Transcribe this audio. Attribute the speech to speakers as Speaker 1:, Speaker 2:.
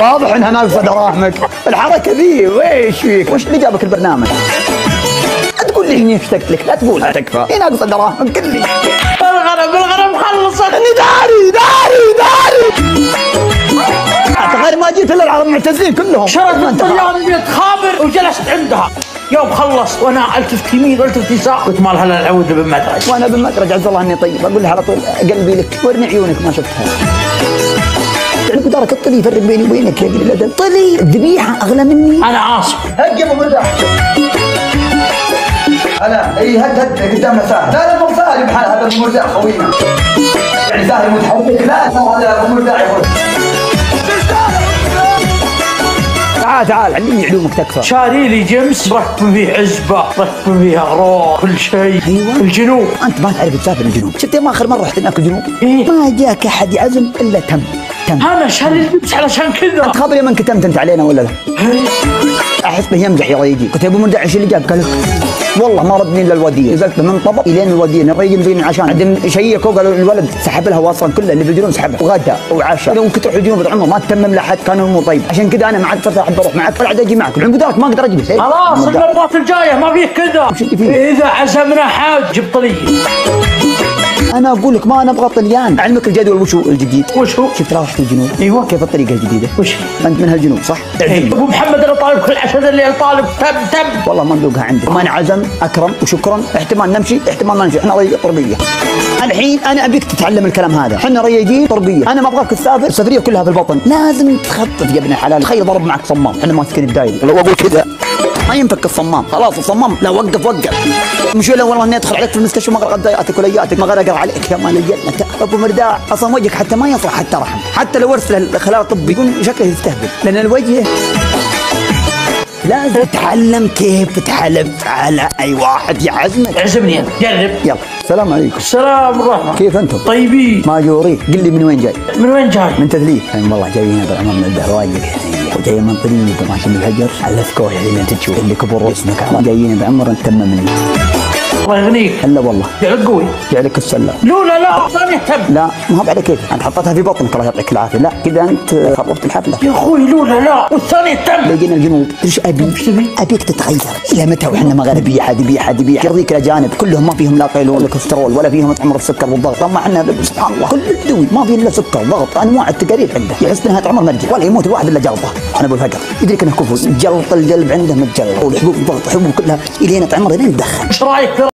Speaker 1: واضح إنها ناقصة دراهمك. الحركة ذي ويش فيك؟ وش اللي جابك البرنامج؟ تقول لي إني اشتقت لك لا تقول. تكفى. هي ناقصة دراهم قل لي.
Speaker 2: بالغرب بالغرب خلصت.
Speaker 1: أني داري داري داري. غير ما جيت إلا العرب معتزين كلهم.
Speaker 2: شرت. الطليان بيت خابر وجلست عندها. يوم خلص وأنا التفت يمين والتفت يسار قلت مال هلا العود بالمدرج
Speaker 1: وأنا بالمدرج عز الله إني طيب. أقول لها على طول قلبي لك ورني عيونك ما شفتها. يعني قدرك الطلي يفرق بيني وبينك يا قليل الادب طلي الذبيحه أغلى مني.
Speaker 2: أنا آسف.
Speaker 1: هج أبو مرتاح أنا إي هد هد قدامنا سهل لا لا مو سهل بحال هذا أبو مرتاح خوينا. يعني سهل متحرك. لا هذا أبو يقول تعال تعال علمني علومك تكفى.
Speaker 2: شاري لي جمس ركب فيه عزبة ركب فيه اغراض كل شيء.
Speaker 1: أيوة.
Speaker 2: الجنوب.
Speaker 1: أنت ما تعرف تسافر الجنوب. شفت يوم آخر مرة رحت هناك الجنوب؟
Speaker 2: إيه.
Speaker 1: ما جاك أحد يعزم إلا تم. تم
Speaker 2: أنا شاري الجمس علشان كذا.
Speaker 1: أنت خبر يوم كتمت أنت علينا ولا لا؟ أحس به يمزح يا ريجي قلت يا أبو مردع إيش اللي جاب قال والله ما ردني إلا الوديه نزلت من طبق إلين الوديه نبغى يجي عشان عندهم شيكوا قالوا الولد سحب لها أصلا كله. اللي في الجنوب سحبها وغدا وعشاء. لو كنت تروح الجنوب عمره ما تتمم لاحد كان مو طيب. عشان كذا أنا ما عاد صرت أحب أروح. معك طلعت أجي معك دارك ما أقدر أجلس.
Speaker 2: خلاص
Speaker 1: المرات
Speaker 2: الجاية. ما فيه كذا؟ إذا عزمنا حاج جيب طليه
Speaker 1: أنا أقول لك ما نبغى طليان. علمك الجدول وشو الجديد؟
Speaker 2: وش هو؟
Speaker 1: شفت راشد الجنوب؟
Speaker 2: أيوه.
Speaker 1: كيف الطريقة الجديدة؟
Speaker 2: وش
Speaker 1: أنت من هالجنوب صح؟
Speaker 2: إيه. أبو محمد أنا طالب كل عشر الليل طالب تب تب
Speaker 1: والله ما نذوقها عندك. ما نعزم أكرم وشكرا. احتمال نمشي احتمال ما نمشي. إحنا طربيه الحين أنا أبيك تتعلم الكلام هذا. إحنا رياجين طربيه أنا ما أبغاك تسافر السفرية كلها في البطن. لازم تخطط يا ابن الحلال. تخيل ضرب معك صمام. إحنا ماسكين الدايري لو أقول كذا. ما ينفك الصمام. خلاص الصمام لا وقف وقف. مش ولا والله اني ادخل عليك في المستشفى ما اقرا ضيقاتك ولياتك ما اقرا عليك. يا مال الجنه أبو مرداع أصلا وجهك حتى ما يصلح حتى رحم. حتى لو ارسل الخلايا الطبي يكون شكله يستهبل. لأن الوجه لازم تتعلم كيف تحلف على أي واحد يعزمك.
Speaker 2: اعزمني جرب
Speaker 1: يلا. السلام عليكم.
Speaker 2: السلام ورحمة
Speaker 1: كيف أنتم؟
Speaker 2: طيبين.
Speaker 1: ماجورين قل لي من وين جاي؟
Speaker 2: من وين جاي؟
Speaker 1: من تثليث يعني والله جايين ابو العمر من الدهرايق وجاي من طريق ماشي من الهجر. علفكوه يعني لين تشوف اللي كبر اسمك؟ جايين ابو عمر نتمم مني.
Speaker 2: الله يغنيك.
Speaker 1: هلا والله.
Speaker 2: جعلك قوي.
Speaker 1: جعلك السلام
Speaker 2: لا لا لا ثاني تب
Speaker 1: لا ما هو على كيف أنت حطيتها في بطنك الله يعطيك العافية. لا كذا أنت خربت الحفلة.
Speaker 2: يا أخوي لولا لا والثاني تب
Speaker 1: لقينا الجنوب. إيش أبي؟
Speaker 2: إيش تبي؟
Speaker 1: أبيك تتغير. إلى متى؟ وإحنا مغاربيه حدبيه حدبيه يرضيك الاجانب كلهم ما فيهم لا قيلول ولا كوليسترول ولا فيهم عمر السكر والضغط. طبعا إحنا سبحان الله. كل الدوي ما في الا سكر ضغط أنواع التقارير عنده. يحس إنها عمر مرجع. ولا يموت الواحد إلا جلطة. أنا أبو الفقر. يدرك إنه كفر جلط القلب عنده متجلط. والحبوب الضغط حبوب كلها الين عمر الين تدخن
Speaker 2: إيش رأيك؟